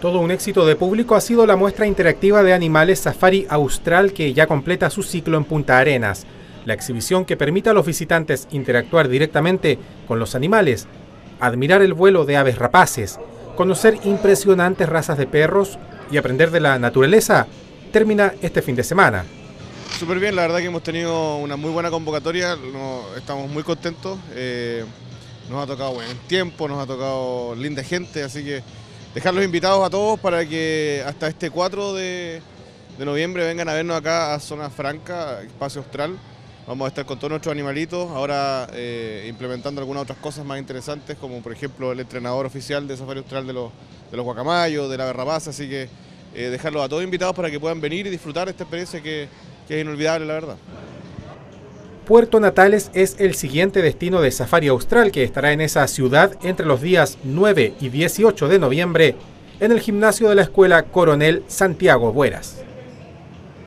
Todo un éxito de público ha sido la muestra interactiva de animales Safari Austral que ya completa su ciclo en Punta Arenas. La exhibición que permite a los visitantes interactuar directamente con los animales, admirar el vuelo de aves rapaces, conocer impresionantes razas de perros y aprender de la naturaleza, termina este fin de semana. Súper bien, la verdad que hemos tenido una muy buena convocatoria, estamos muy contentos, eh, nos ha tocado buen tiempo, nos ha tocado linda gente, así que dejar los invitados a todos para que hasta este 4 de, noviembre vengan a vernos acá a Zona Franca, Espacio Austral. Vamos a estar con todos nuestros animalitos, ahora eh, implementando algunas otras cosas más interesantes, como por ejemplo el entrenador oficial de Safari Austral de los, de los guacamayos, de la berrabaza, así que eh, dejarlos a todos invitados para que puedan venir y disfrutar esta experiencia que es inolvidable, la verdad. Puerto Natales es el siguiente destino de Safari Austral que estará en esa ciudad entre los días 9 y 18 de noviembre en el gimnasio de la Escuela Coronel Santiago Bueras.